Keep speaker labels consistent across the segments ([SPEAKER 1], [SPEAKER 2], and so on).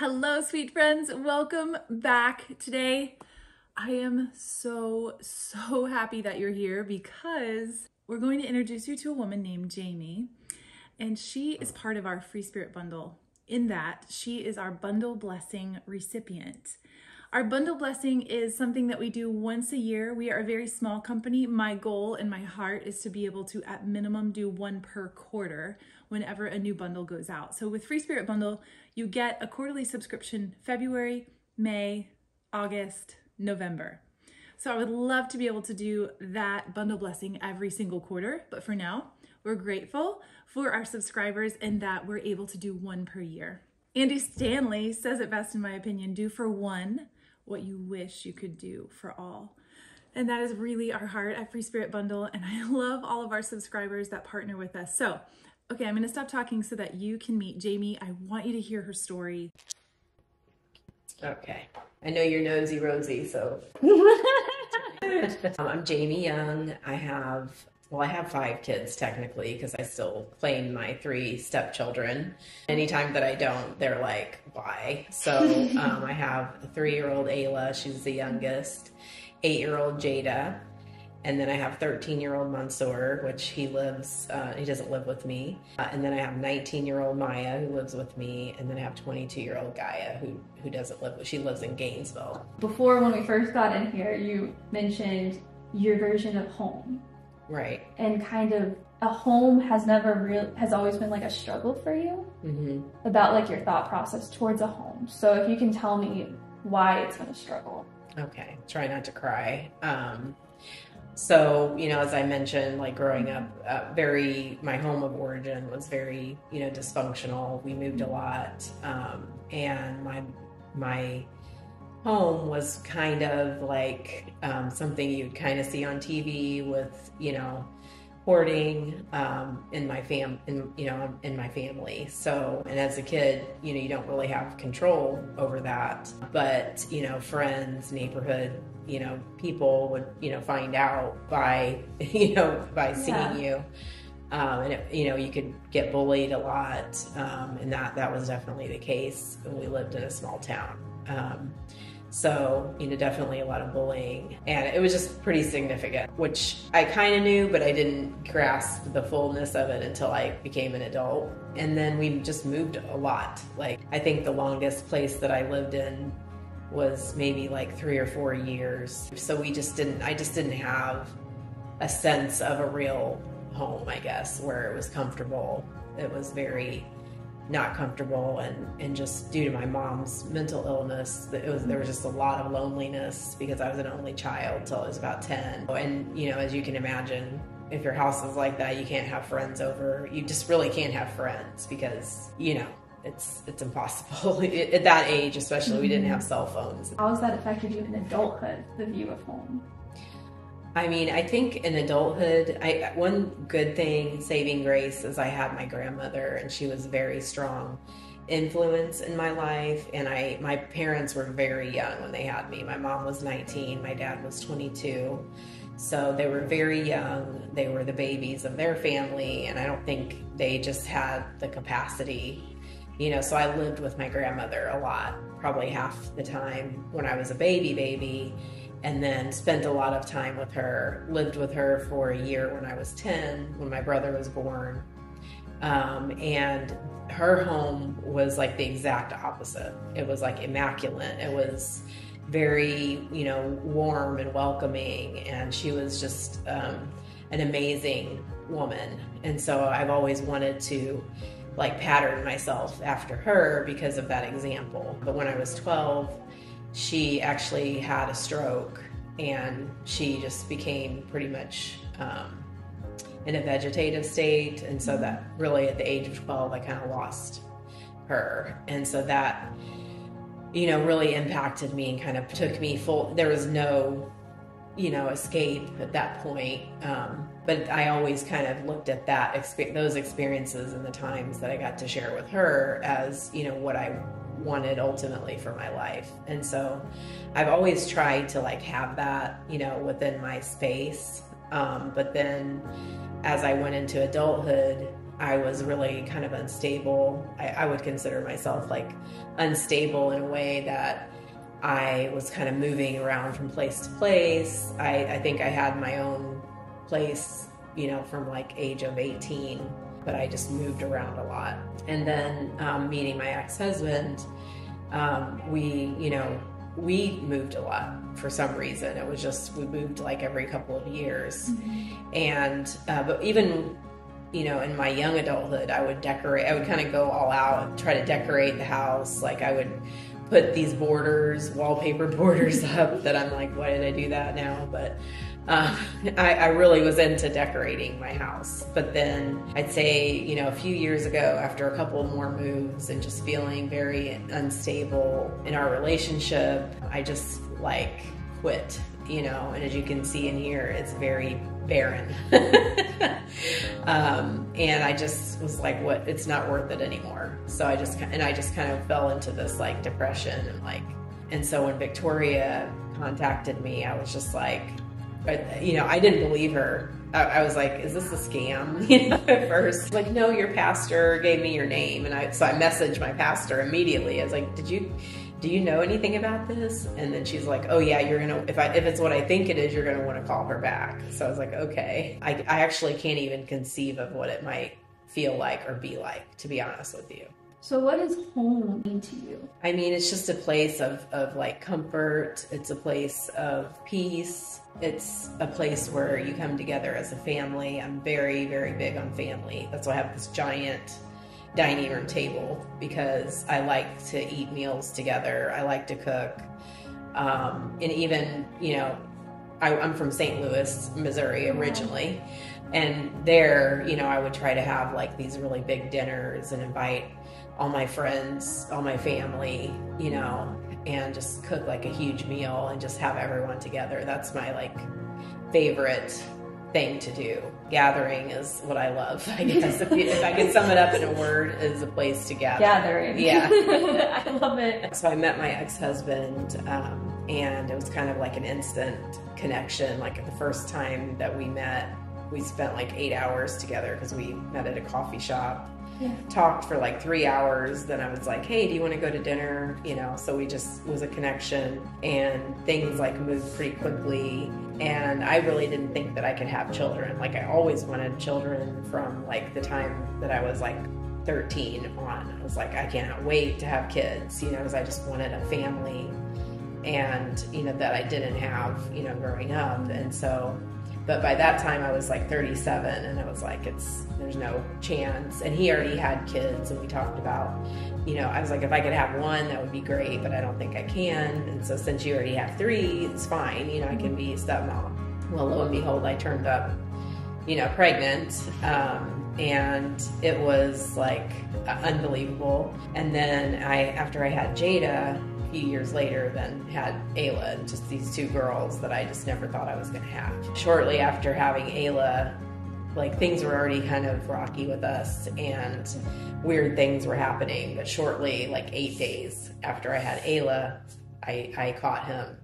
[SPEAKER 1] Hello, sweet friends. Welcome back. Today, I am so, so happy that you're here because we're going to introduce you to a woman named Jamie, and she is part of our Free Spirit Bundle. In that, she is our bundle blessing recipient. Our bundle blessing is something that we do once a year. We are a very small company. My goal and my heart is to be able to, at minimum, do one per quarter whenever a new bundle goes out. So with Free Spirit Bundle, you get a quarterly subscription February, May, August, November. So I would love to be able to do that bundle blessing every single quarter, but for now, we're grateful for our subscribers and that we're able to do one per year. Andy Stanley says it best, in my opinion do for one what you wish you could do for all. And that is really our heart at Free Spirit Bundle. And I love all of our subscribers that partner with us. So, okay, I'm going to stop talking so that you can meet Jamie. I want you to hear her story.
[SPEAKER 2] Okay. I know you're nosy Rosie, so. I'm Jamie Young. I have, well, I have five kids technically because I still claim my three stepchildren. Anytime that I don't, they're like, why? So um, I have a three year old Ayla, she's the youngest, eight year old Jada, and then I have 13 year old Mansour, which he lives, uh, he doesn't live with me. Uh, and then I have 19 year old Maya, who lives with me. And then I have 22 year old Gaia, who, who doesn't live with, she lives in Gainesville.
[SPEAKER 3] Before, when we first got in here, you mentioned your version of home.
[SPEAKER 2] Right.
[SPEAKER 3] And kind of a home has never real has always been like a struggle for you
[SPEAKER 2] hmm
[SPEAKER 3] about like your thought process towards a home. So if you can tell me why it's been a struggle.
[SPEAKER 2] Okay. Try not to cry. Um, so, you know, as I mentioned, like growing up, uh, very, my home of origin was very, you know, dysfunctional. We moved a lot. Um, and my, my home was kind of like um, something you'd kind of see on TV with, you know, hoarding um, in my fam, in you know, in my family. So, and as a kid, you know, you don't really have control over that. But you know, friends, neighborhood, you know, people would you know find out by you know by seeing
[SPEAKER 3] Yeah.
[SPEAKER 2] you. Um, and it, you know you could get bullied a lot, um, and that that was definitely the case. when We lived in a small town, um, so, you know, definitely a lot of bullying. And it was just pretty significant, which I kind of knew, but I didn't grasp the fullness of it until I became an adult. And then we just moved a lot. Like, I think the longest place that I lived in was maybe like three or four years. So we just didn't, I just didn't have a sense of a real home, I guess, where it was comfortable. It was very not comfortable and and just due to my mom's mental illness it was there was just a lot of loneliness because I was an only child till I was about 10 and you know as you can imagine if your house is like that you can't have friends over. You just really can't have friends because you know it's it's impossible at that age especially we didn't mm-hmm. have cell phones.
[SPEAKER 3] How has that affected you in adulthood, the view of home?
[SPEAKER 2] I mean, I think in adulthood, I one good thing, saving grace, is I had my grandmother, and she was very strong influence in my life. And I, my parents were very young when they had me. My mom was 19, my dad was 22, so they were very young. They were the babies of their family, and I don't think they just had the capacity. You know, so I lived with my grandmother a lot, probably half the time when I was a baby baby and then spent a lot of time with her. Lived with her for a year when I was 10, when my brother was born. Um, and her home was like the exact opposite. It was like immaculate. It was very, you know, warm and welcoming. And she was just um, an amazing woman. And so I've always wanted to like pattern myself after her because of that example. But when I was 12, she actually had a stroke and she just became pretty much um, in a vegetative state. And so that really at the age of 12, I kind of lost her. And so that, you know, really impacted me and kind of took me full. There was no, you know, escape at that point. Um, but I always kind of looked at that, those experiences and the times that I got to share with her as, you know, what I wanted ultimately for my life. And so I've always tried to like have that, you know, within my space. Um, but then as I went into adulthood, I was really kind of unstable. I, I would consider myself like unstable in a way that I was kind of moving around from place to place. I, I think I had my own place, you know, from like age of 18, but I just moved around a lot. And then um, meeting my ex-husband, um, we, you know, we moved a lot for some reason. It was just we moved like every couple of years, mm-hmm. and uh, but even you know in my young adulthood, I would decorate. I would kind of go all out, and try to decorate the house. Like I would put these borders, wallpaper borders up. That I'm like, why did I do that now? But uh, I, I, really was into decorating my house. But then I'd say, you know, a few years ago, after a couple more moves and just feeling very unstable in our relationship, I just like quit, you know. And as you can see in here, it's very barren. um, and I just was like, what? It's not worth it anymore. So I just, and I just kind of fell into this like depression and like, and so when Victoria contacted me, I was just like, but you know, I didn't believe her. I, I was like, "Is this a scam?" You know, at first, like, "No, your pastor gave me your name," and I so I messaged my pastor immediately. I was like, "Did you?" Do you know anything about this? And then she's like, "Oh yeah, you're gonna if I if it's what I think it is, you're gonna want to call her back." So I was like, "Okay." I I actually can't even conceive of what it might feel like or be like, to be honest with you.
[SPEAKER 3] So, what does home mean to you?
[SPEAKER 2] I mean, it's just a place of, of like comfort. It's a place of peace. It's a place where you come together as a family. I'm very, very big on family. That's why I have this giant dining room table because I like to eat meals together. I like to cook. Um, and even, you know, I, I'm from St. Louis, Missouri originally. And there, you know, I would try to have like these really big dinners and invite all my friends, all my family, you know, and just cook like a huge meal and just have everyone together. That's my like favorite thing to do. Gathering is what I love. I guess if, you, if I could sum it up in a word, is a place to gather.
[SPEAKER 3] Gathering.
[SPEAKER 2] Yeah,
[SPEAKER 3] I love it.
[SPEAKER 2] So I met my ex-husband, um, and it was kind of like an instant connection. Like the first time that we met, we spent like eight hours together because we met at a coffee shop yeah. talked for like three hours. Then I was like, hey, do you want to go to dinner? You know, so we just was a connection and things like moved pretty quickly. And I really didn't think that I could have children. Like I always wanted children from like the time that I was like 13 on. I was like, I cannot wait to have kids, you know, because I just wanted a family and, you know, that I didn't have, you know, growing up. And so but by that time, I was like 37, and I was like, it's there's no chance. And he already had kids, and we talked about, you know, I was like, if I could have one, that would be great, but I don't think I can. And so since you already have three, it's fine. You know, I can be stepmom. Well, lo and behold, I turned up, you know, pregnant. Um, and it was like unbelievable. And then I, after I had Jada, few years later then had Ayla and just these two girls that I just never thought I was going to have. Shortly after having Ayla, like things were already kind of rocky with us and weird things were happening. But shortly, like eight days after I had Ayla, I, I caught him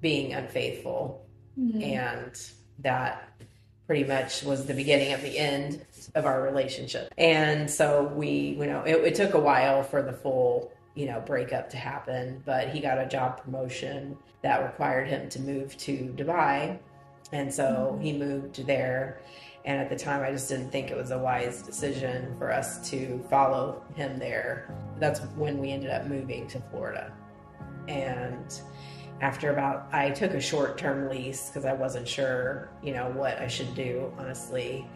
[SPEAKER 2] being unfaithful. Mm-hmm. And that pretty much was the beginning of the end of our relationship. And so we, you know, it, it took a while for the full you know, breakup to happen, but he got a job promotion that required him to move to Dubai. And so mm-hmm. he moved there. And at the time, I just didn't think it was a wise decision for us to follow him there. That's when we ended up moving to Florida. And after about, I took a short term lease because I wasn't sure, you know, what I should do, honestly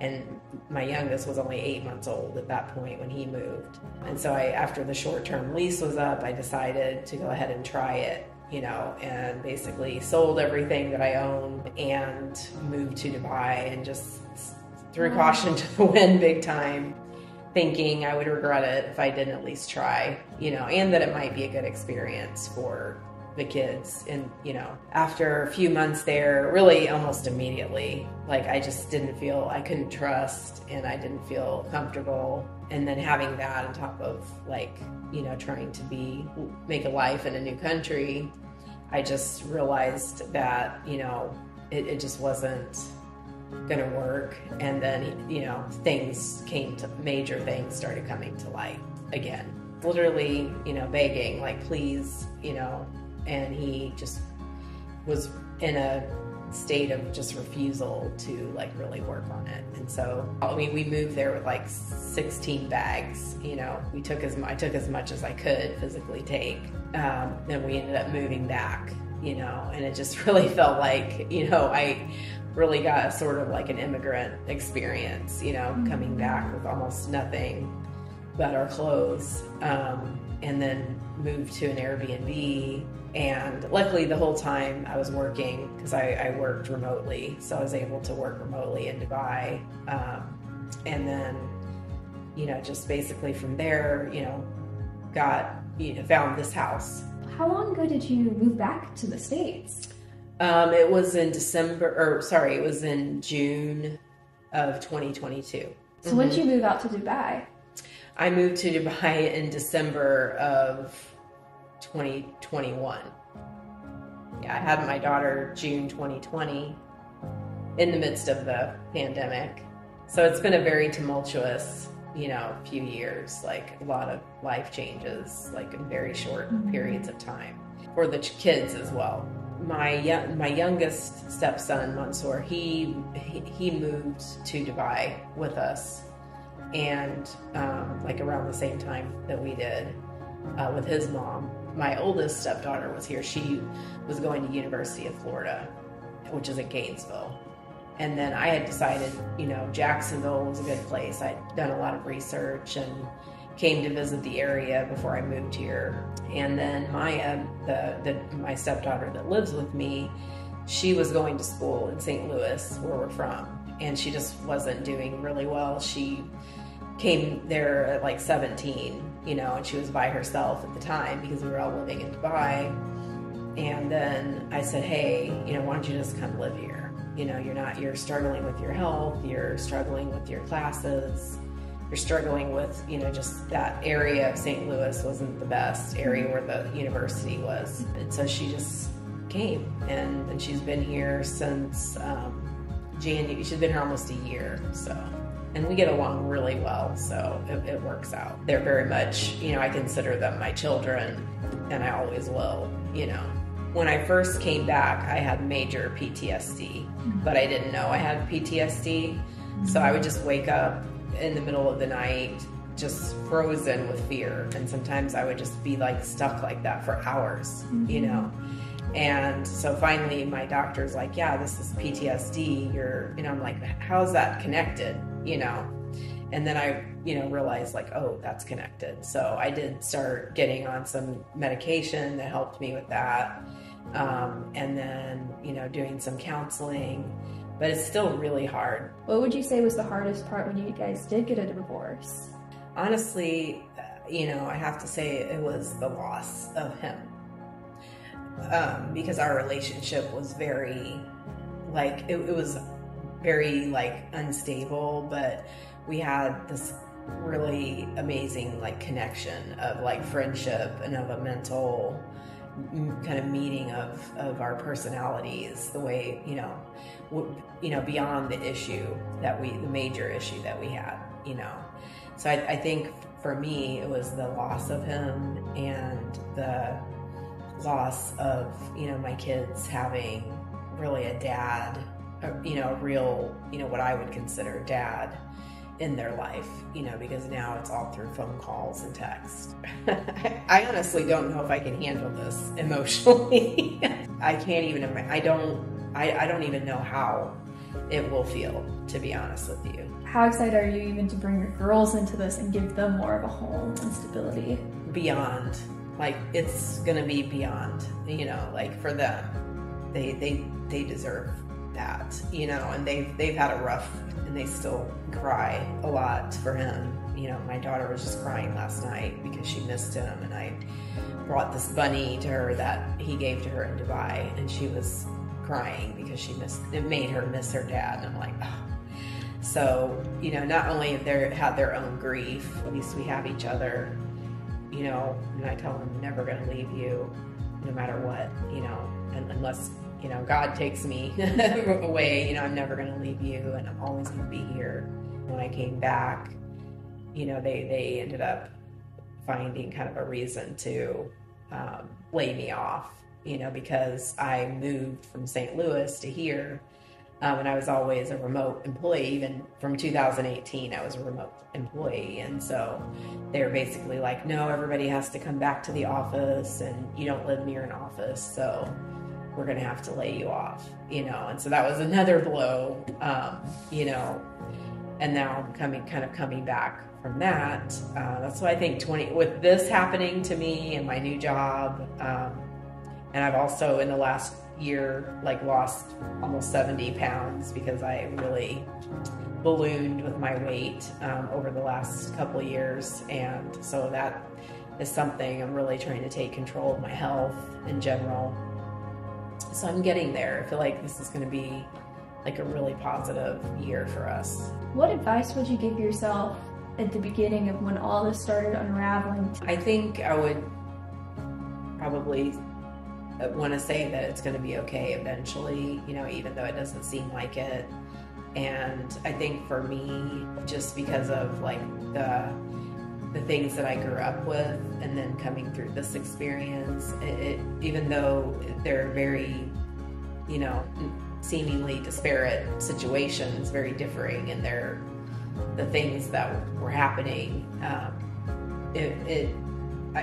[SPEAKER 2] and my youngest was only eight months old at that point when he moved. And so I, after the short-term lease was up, I decided to go ahead and try it, you know, and basically sold everything that I owned and moved to Dubai and just threw caution to the wind big time, thinking I would regret it if I didn't at least try, you know, and that it might be a good experience for the kids and you know after a few months there really almost immediately like i just didn't feel i couldn't trust and i didn't feel comfortable and then having that on top of like you know trying to be make a life in a new country i just realized that you know it, it just wasn't going to work. And then, you know, things came to major things started coming to light again. Literally, you know, begging, like, please, you know, and he just was in a state of just refusal to like really work on it. And so, I mean, we moved there with like 16 bags. You know, we took as I took as much as I could physically take. Um, then we ended up moving back. You know, and it just really felt like you know I really got a sort of like an immigrant experience. You know, coming back with almost nothing but our clothes, um, and then moved to an Airbnb and luckily, the whole time I was working, because I, I, worked remotely, so I was able to work remotely in Dubai. Um, and then, you know, just basically from there, you know, got, you know, found this house.
[SPEAKER 3] How long ago did you move back to the States?
[SPEAKER 2] Um, it was in December, or sorry, it was in June of 2022.
[SPEAKER 3] So mm-hmm. when did you move out to Dubai?
[SPEAKER 2] I moved to Dubai in December of 2021. Yeah, I had my daughter June 2020 in the midst of the pandemic. So it's been a very tumultuous, you know, few years, like a lot of life changes, like in very short mm-hmm. periods of time for the kids as well. My young, my youngest stepson Mansoor, he, he he moved to Dubai with us, and um, like around the same time that we did uh, with his mom my oldest stepdaughter was here. She was going to University of Florida, which is in Gainesville. And then I had decided, you know, Jacksonville was a good place. I'd done a lot of research and came to visit the area before I moved here. And then Maya, um, the, the my stepdaughter that lives with me, she was going to school in St. Louis, where we're from, and she just wasn't doing really well. She came there at like 17 you know, and she was by herself at the time because we were all living in Dubai. And then I said, hey, you know, why don't you just come live here? You know, you're not, you're struggling with your health, you're struggling with your classes, you're struggling with, you know, just that area of St. Louis wasn't the best area where the university was. And so she just came and, and she's been here since um, January. She's been here almost a year, so and we get along really well, so it, it, works out. They're very much, you know, I consider them my children, and I always will, you know. When I first came back, I had major PTSD, mm-hmm. but I didn't know I had PTSD. So I would just wake up in the middle of the night, just frozen with fear. And sometimes I would just be like stuck like that for hours, mm-hmm. you know. And so finally, my doctor's like, Yeah, this is PTSD. You're, you know, I'm like, How's that connected? you know? And then i you know realized like oh that's connected. So i did start getting on some medication that helped me with that. Um, and then you know doing some counseling but it's still really hard.
[SPEAKER 3] What would you say was the hardest part when you guys did get a divorce?
[SPEAKER 2] Honestly uh, you know i have to say it was the loss of him um, because our relationship was very like it, it was very like unstable, but we had this really amazing like connection of like friendship and of a mental kind of meeting of of our personalities the way you know w- you know beyond the issue that we the major issue that we had you know. So I, I think for me it was the loss of him and the loss of you know my kids having really a dad a, you know, a real, you know, what I would consider dad in their life, you know, because now it's all through phone calls and text. I honestly don't know if I can handle this emotionally. I can't even, I don't, I, I don't even know how it will feel, to be honest with you.
[SPEAKER 3] How excited are you even to bring your girls into this and give them more of a home and stability?
[SPEAKER 2] Beyond. Like, it's gonna be beyond, you know, like for them. They, they, they deserve that, you know, and they've they've had a rough and they still cry a lot for him. You know, my daughter was just crying last night because she missed him and I brought this bunny to her that he gave to her in Dubai and she was crying because she missed it made her miss her dad and I'm like. So, you know, not only have they had their own grief, at least we have each other, you know, and I tell them I'm never gonna leave you no matter what, you know, and unless you know God takes me away, you know, I'm never going to leave you, and I'm always going to be here. When I came back, you know, they they ended up finding kind of a reason to um, lay me off, you know, because I moved from St. Louis to here. Um, and I was always a remote employee. Even from 2018, I was a remote employee. And so they were basically like, no, everybody has to come back to the office, and you don't live near an office. So we're going to have to lay you off, you know. And so that was another blow, um, you know. And now I'm coming, kind of coming back from that. Uh, that's why I think 20 with this happening to me and my new job, um, and I've also in the last year like lost almost 70 pounds because I really ballooned with my weight um, over the last couple years, and so that is something I'm really trying to take control of my health in general. So I'm getting there. I feel like this is going to be like a really positive year for us.
[SPEAKER 3] What advice would you give yourself at the beginning of when all this started unraveling?
[SPEAKER 2] I think I would probably want to say that it's going to be okay eventually, you know, even though it doesn't seem like it. And I think for me, just because of like the the things that I grew up with, and then coming through this experience, it, it even though they're very, you know, seemingly disparate situations, very differing in their the things that were happening, um, it, it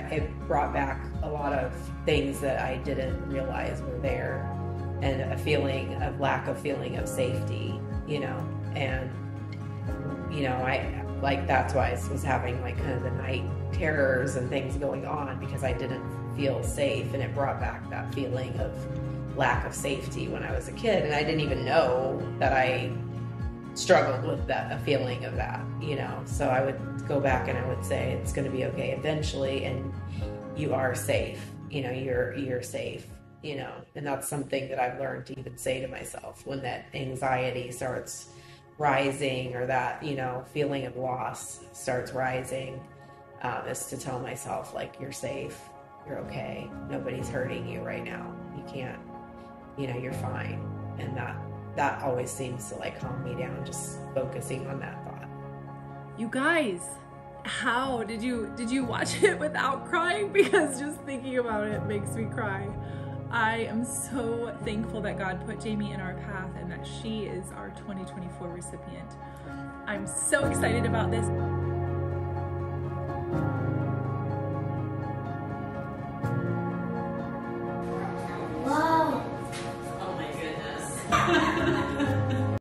[SPEAKER 2] it brought back a lot of things that I didn't realize were there, and a feeling of lack of feeling of safety, you know, and you know I like that's why I was having like kind of the night terrors and things going on because I didn't feel safe, and it brought back that feeling of lack of safety when I was a kid, and I didn't even know that I struggled with that a feeling of that you know? So i would go back and i would say it's going to be okay eventually and you are safe you know you're you're safe you know? And that's something that i've learned to even say to myself when that anxiety starts rising or that you know feeling of loss starts rising um, is to tell myself like you're safe. You're okay. Nobody's hurting you right now. You can't you know you're fine. And that that always seems to like calm me down just focusing on that thought
[SPEAKER 1] You guys, how did you did you watch it without crying? Because just thinking about it makes me cry. I am so thankful that God put Jamie in our path and that she is our 2024 recipient. I'm so excited about this.